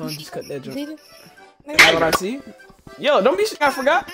I'm. Just cut that joint. That's what I see. Yo, don't be. I forgot.